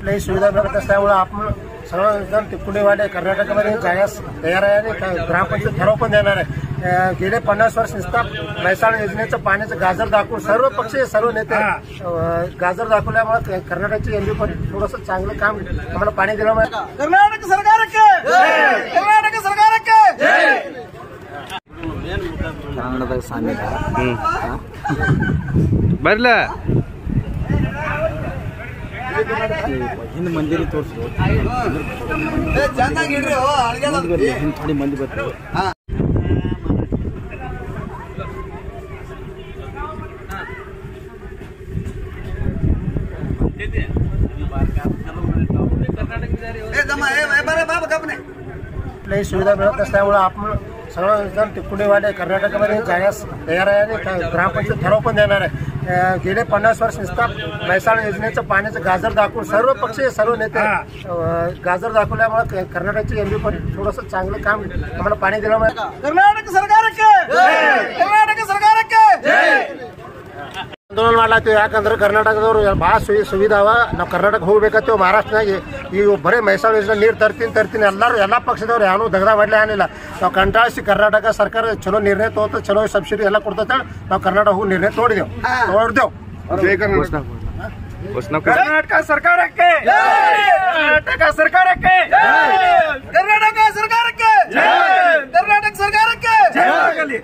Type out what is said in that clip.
कुठल्याही सुविधा मिळत नसल्यामुळे आपण सर्वजण तिकुडेवाले कर्नाटकामध्ये जाण्यास तयार आहे आणि क- ग्रामपंचायत ठराव पण देणार आहे अं, गेले पन्नास वर्ष नुसता म्हैसाळ योजनेचं पाण्याचं गाजर दाखवून सर्व पक्ष सर्व नेते अं, गाजर दाखवल्यामुळे क- कर्नाटकचे एमपी पण थोडंसं चांगलं काम आम्हाला पाणी दिल्यामुळे ಕರ್ನಾಟಕ ಸರ್ಕಾರಕ್ಕೆ ಕರ್ನಾಟಕ ಸರ್ಕಾರಕ್ಕೆ ಕನ್ನಡದಾಗ ಸಾಂಗ್ ಬರ್ಲ ಹಿಂದ್ ಮಂದಿರಿ ತೋರಿಸ್ರು ಚೆನ್ನಾಗಿ ಇಡ್ರಿ ಹಿಂದ್ ಥೋಡಿ ಮಂದಿ ಬರ್ತಾರೆ कुठल्याही सुविधा मिळत नसल्यामुळे आपण सर्वजण तिकुडेवाले कर्नाटकामध्ये जाण्यास तयार आहे आणि क- ग्रामपंचायत ठराव पण देणार आहे अं, गेले पन्नास वर्ष नुसता मैसाळ योजनेचं पाण्याचं गाजर दाखवून सर्व पक्ष सर्व नेते गाजर दाखवल्यामुळे कर्नाटकची एमबी पण थोडंसं चांगलं काम आम्हाला पाणी दिल्यामुळे कर्नाटक सरकार कर्नाटक सरकार ಆಂದೋಲನ ಮಾಡ್ಲಾತೀವಿ ಯಾಕಂದ್ರೆ ಕರ್ನಾಟಕದವ್ರು ಭಾಳ ಸುವಿ ಸುವಿಧಾವ. ನಾವು ಕರ್ನಾಟಕ ಹೋಗ್ಬೇಕತ್ತೇವೆ ಮಹಾರಾಷ್ಟ್ರನಾಗಿ. ಈ ಬರೀ ಮೈಸೂರು ಯೋಜನೆ ನೀರು ತರ್ತೀನಿ ತರ್ತೀನಿ. ಎಲ್ಲರೂ ಎಲ್ಲ ಪಕ್ಷದವ್ರು ಯಾರು ದಗದ ಮಾಡಲಿ ಏನಿಲ್ಲ ನಾವು ಕಂಟಾಳಿಸಿ ಕರ್ನಾಟಕ ಸರ್ಕಾರ ಚಲೋ ನಿರ್ಣಯ ತೋತ ಚಲೋ ಸಬ್ಸಿಡಿ ಎಲ್ಲ ಕೊಡ್ತೈತೆ ನಾವು ಕರ್ನಾಟಕ ಹೋಗಿ ನಿರ್ಣಯ ತೋಡಿದೆವು. ನೋಡಿದೆವು ಕರ್ನಾಟಕ. ಸರ್ಕಾರಕ್ಕೆ. ಕರ್ನಾಟಕ ಸರ್ಕಾರಕ್ಕೆ. ಕರ್ನಾಟಕ ಸರ್ಕಾರಕ್ಕೆ. ಕರ್ನಾಟಕ ಸರ್ಕಾರಕ್ಕೆ.